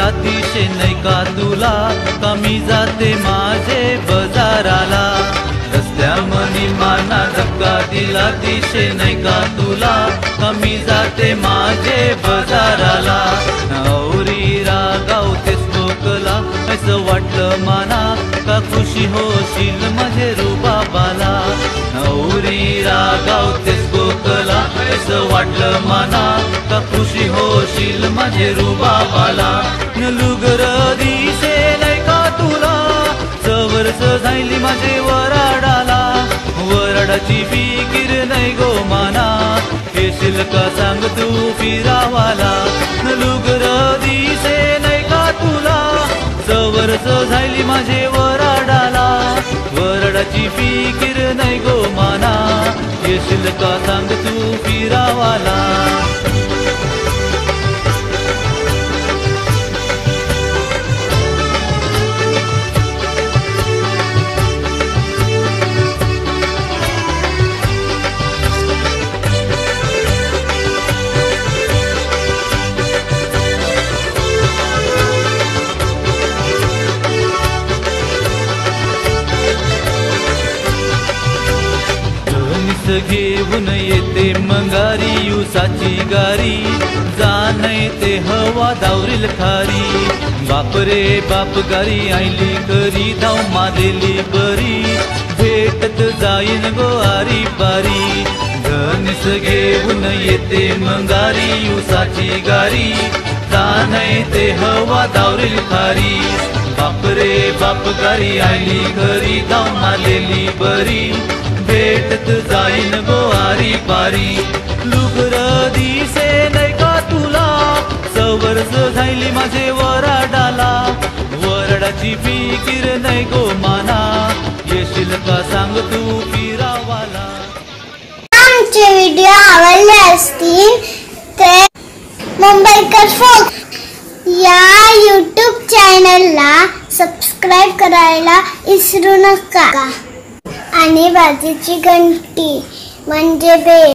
अतिशय नाही का तुला? कमी जाते माझे बाजाराला. रस्त्यामनी माना धक्का दिला तिशे नाही का तुला? कमी जाते माझे बाजाराला. नवरी रागावतेस बोकला असं वाटलं माना का खुशी होशील माझे रुबाबाला? नवरी रागावतेस बोकला असं वाटलं माना रुबाबाला नलुगर दिसे नाही का तुला? सवरस झाली माझे वराडाला. वराडाची फिकीर नाही गो माना. येशील का सांग तू फिरावाला. नलुगर दिसे नाही का तुला? सवरस झाली माझे वराडाला. वराडाची फिकीर नाही गो माना. येशील का सांग तू फिरावाला. घेऊन येते मंगारी युसाची गारी. जाण येते हवा दावरील खारी. बाप रे बाप गारी आईली करी धाव मारलेली बरी भेटत जाईन गो आरी पारी. धनस घेऊन येते मंगारी युसाची गारी. जाण येते हवा दावरील खारी. बाप रे बाप गारी आईली घरी धाव मारलेली बरी भेटत जाईन गोवारी पारी. लुगर दिसे नाही का तुला? सवर्ज झाली माझे वराडाला. वराडाची फिकीर नाही गो माना. येशील का सांग तू फिरावाला? आमचे व्हिडिओ आवडले असतील तर मुंबईकर फोक या यूट्यूब चॅनलला सबस्क्राईब करायला विसरू नका. आणि बाजूची घंटी म्हणजे बेल.